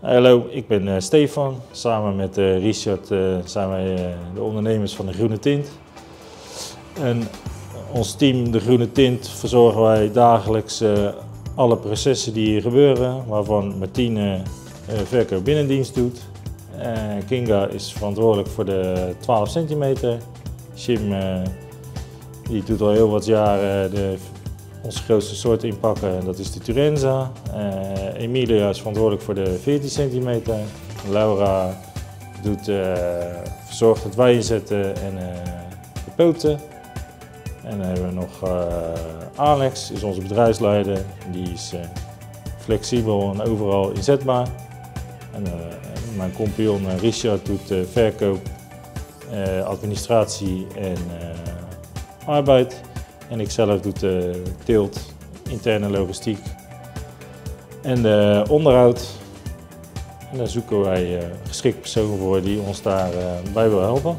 Hallo, ik ben uh, Stefan. Samen met uh, Richard uh, zijn wij de ondernemers van de Groene Tint. En ons team, de Groene Tint, verzorgen wij dagelijks alle processen die hier gebeuren, waarvan Martine verkoop binnendienst doet. Kinga is verantwoordelijk voor de 12 centimeter. Jim die doet al heel wat jaren de onze grootste soort inpakken, dat is de Turenza. Uh, Emilia is verantwoordelijk voor de 14 centimeter. Laura doet, uh, verzorgt het inzetten en uh, de poten. En dan hebben we nog Alex, is onze bedrijfsleider. Die is flexibel en overal inzetbaar. En mijn compagnon Richard doet verkoop, administratie en arbeid. En ik zelf doe de teelt, interne logistiek en de onderhoud. En daar zoeken wij uh, geschikte personen voor die ons daarbij uh, bij willen helpen.